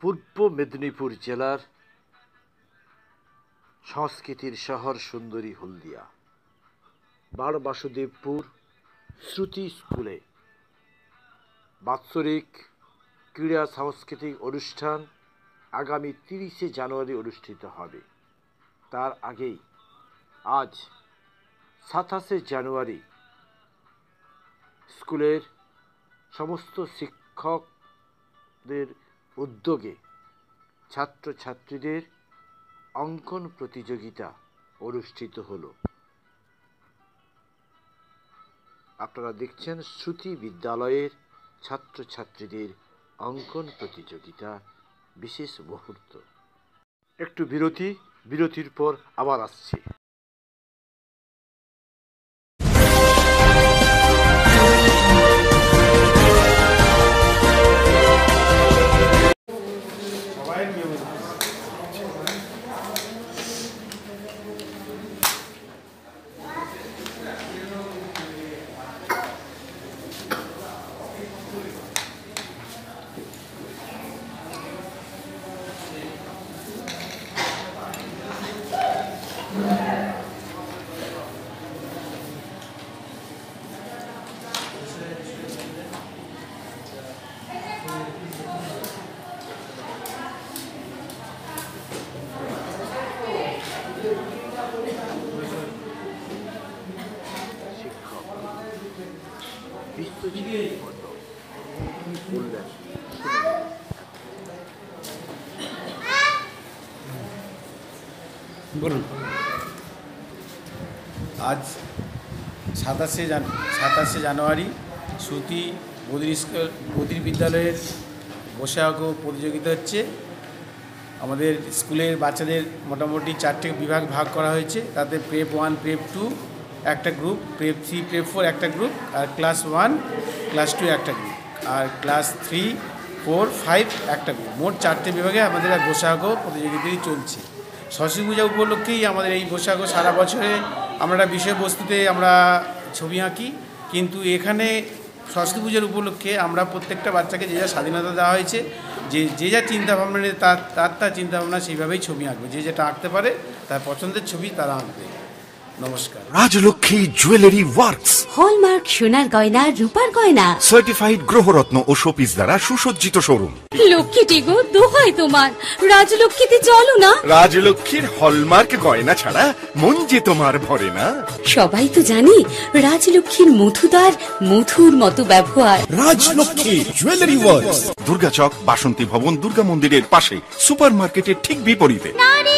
পূর্ব মেদিনীপুর জেলার সংস্কৃতির শহর সুন্দরী হলদিয়া। বার বাসুদেবপুর শ্রুতি স্কুলে বাৎসরিক ক্রীড়া সাংস্কৃতিক অনুষ্ঠান আগামী তিরিশে জানুয়ারি অনুষ্ঠিত হবে। তার আগেই আজ সাতাশে জানুয়ারি স্কুলের সমস্ত শিক্ষকদের উদ্যোগে ছাত্রছাত্রীদের অঙ্কন প্রতিযোগিতা অনুষ্ঠিত হলো। আপনারা দেখছেন শ্রুতি বিদ্যালয়ের ছাত্রছাত্রীদের অঙ্কন প্রতিযোগিতা বিশেষ মুহূর্ত। একটু বিরতি, বিরতির পর আবার আসছি। বলুন। আজ সাতাশে জান সাতাশে জানুয়ারি শ্রুতি বদির বদির বিদ্যালয়ের আঁকো প্রতিযোগিতা হচ্ছে। আমাদের স্কুলের বাচ্চাদের মোটামুটি চারটে বিভাগ ভাগ করা হয়েছে। তাতে প্রেপ ওয়ান প্রেপ টু একটা group prep three prep four একটা গ্রুপ আর ক্লাস ওয়ান ক্লাস টু একটা গ্রুপ আর ক্লাস থ্রি ফোর ফাইভ একটা গ্রুপ মোট চারটে বিভাগে আমাদের এক বসাগো প্রতিযোগিতাই চলছে। সরস্বতী পূজা উপলক্ষেই আমাদের এই বৈশাখ সারা বছরে আমরা বিষয়বস্তুতে আমরা ছবি আঁকি। কিন্তু এখানে সরস্বতী পুজোর উপলক্ষে আমরা প্রত্যেকটা বাচ্চাকে যে যা স্বাধীনতা দেওয়া হয়েছে যে যে যা চিন্তাভাবনা নিয়ে তার তার তার চিন্তাভাবনা সেইভাবেই ছবি আঁকবে। যে যেটা আঁকতে পারে, তার পছন্দের ছবি তারা আঁকবে। নমস্কার। রাজলক্ষ্মী জুয়েলারি ওয়ার্কস হলমার্ক সোনার গয়না রূপার গয়না। সার্টিফাইড গ্রহরত্ন ও শোপিস দ্বারা সুসজ্জিত শোরুম। লক্ষ্মীটি গো দোহাই তোমার। রাজলক্ষ্মীতে চলো না। রাজলক্ষ্মীর হলমার্ক গয়না ছাড়া মন যে তোমার ভরে না। সবাই তো জানি রাজলক্ষ্মীর মধুদার মধুর মতো ব্যবহার। রাজলক্ষ্মী জুয়েলারি ওয়ার্কস দুর্গাচক বাসন্তী ভবন দুর্গা মন্দিরের পাশে সুপার মার্কেটের ঠিক বিপরীতে। নারীর